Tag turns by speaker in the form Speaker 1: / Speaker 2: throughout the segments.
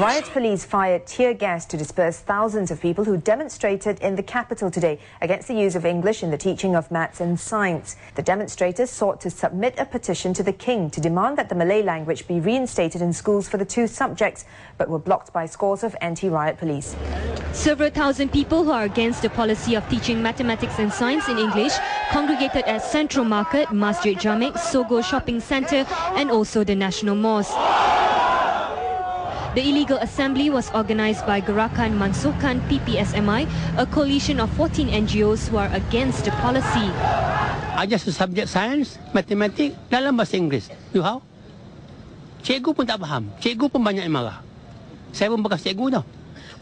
Speaker 1: Riot police fired tear gas to disperse thousands of people who demonstrated in the capital today against the use of English in the teaching of maths and science. The demonstrators sought to submit a petition to the king to demand that the Malay language be reinstated in schools for the two subjects, but were blocked by scores of anti-riot police.
Speaker 2: Several thousand people who are against the policy of teaching mathematics and science in English congregated at Central Market, Masjid Jamek, Sogo Shopping Centre and also the National Mosque. The illegal assembly was organised by Gerakan Mansuhkan PPSMI, a coalition of 14 NGOs who are against the policy.
Speaker 3: Ajar subjek sains, matematik dalam bahasa Inggeris. You how? Cikgu pun tak faham. Cikgu pun banyak yang marah. Saya pun bekas cikgu tau.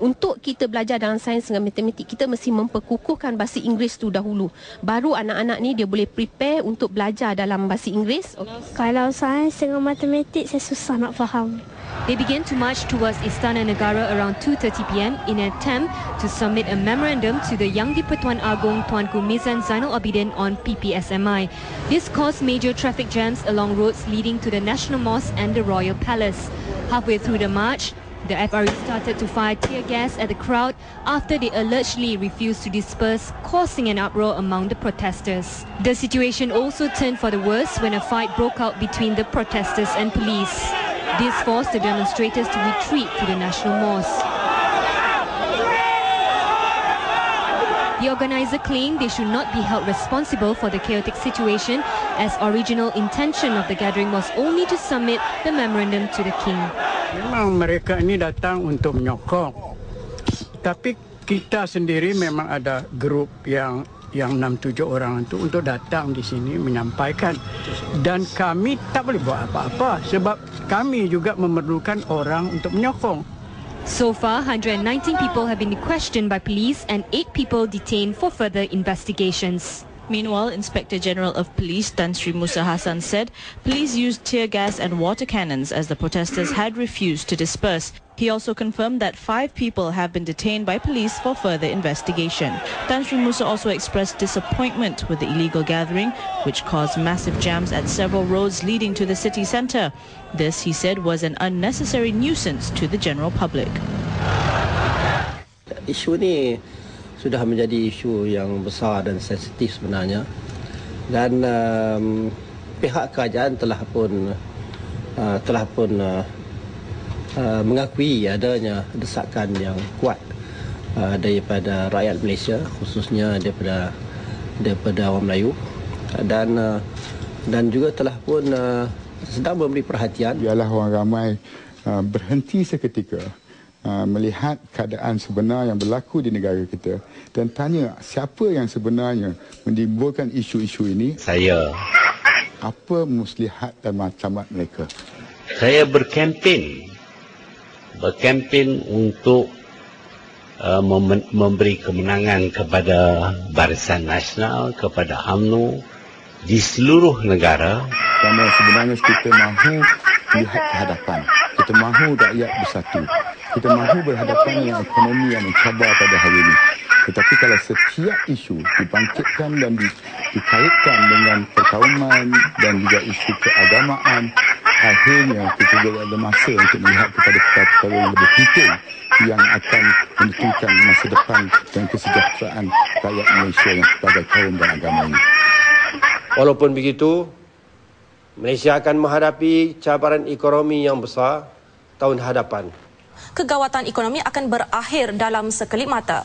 Speaker 4: Untuk kita belajar dalam sains dengan matematik, kita mesti memperkukuhkan bahasa Inggeris tu dahulu. Baru anak-anak ni dia boleh prepare untuk belajar dalam bahasa Inggeris.
Speaker 5: Okay. Kalau sains dengan matematik, saya susah nak faham.
Speaker 2: They began to march towards Istana Negara around 2.30 pm in an attempt to submit a memorandum to the Yang di-Pertuan Agong ah Tuanku Mizan Zainal Abidin on PPSMI. This caused major traffic jams along roads leading to the National Mosque and the Royal Palace. Halfway through the march, the FRE started to fire tear gas at the crowd after they allegedly refused to disperse, causing an uproar among the protesters. The situation also turned for the worse when a fight broke out between the protesters and police. This forced the demonstrators to retreat to the National Mosque. The organizer claimed they should not be held responsible for the chaotic situation as original intention of the gathering was only to submit the memorandum to the king.
Speaker 6: Memang mereka ini datang untuk menyokong. Tapi kita sendiri memang ada grup yang yang 6-7 orang itu untuk datang di sini menyampaikan dan kami tak boleh buat apa-apa sebab kami juga memerlukan orang untuk menyokong.
Speaker 2: So far, 119 people have been questioned by police and 8 people detained for further investigations.
Speaker 7: Meanwhile, Inspector General of Police Tan Sri Musa Hassan said police used tear gas and water cannons as the protesters had refused to disperse. He also confirmed that five people have been detained by police for further investigation. Tan Sri Musa also expressed disappointment with the illegal gathering, which caused massive jams at several roads leading to the city centre. This, he said, was an unnecessary nuisance to the general public.
Speaker 8: Sudah menjadi isu yang besar dan sensitif sebenarnya. Dan um, pihak kerajaan telah pun uh, telah pun uh, uh, mengakui adanya desakan yang kuat uh, daripada rakyat Malaysia khususnya daripada daripada orang Melayu. Dan uh, dan juga telah pun uh, sedang memberi perhatian.
Speaker 9: Ialah orang ramai uh, berhenti seketika uh, melihat keadaan sebenar yang berlaku di negara kita dan tanya siapa yang sebenarnya menimbulkan isu-isu ini
Speaker 10: saya
Speaker 9: apa muslihat dan macam mereka
Speaker 10: saya berkempen berkempen untuk uh, mem memberi kemenangan kepada Barisan Nasional kepada UMNO di seluruh negara
Speaker 9: kerana sebenarnya kita mahu melihat ke hadapan. Kita mahu rakyat bersatu. Kita mahu berhadapan dengan ekonomi yang mencabar pada hari ini. Tetapi kalau setiap isu dibangkitkan dan di, dikaitkan dengan perkauman dan juga isu keagamaan, akhirnya kita juga ada masa untuk melihat kepada perkara-perkara yang lebih penting yang akan menentukan masa depan dan kesejahteraan rakyat Malaysia yang sebagai kaum dan agama ini.
Speaker 11: Walaupun begitu, Malaysia akan menghadapi cabaran ekonomi yang besar tahun hadapan.
Speaker 12: Kegawatan ekonomi akan berakhir dalam sekelip mata.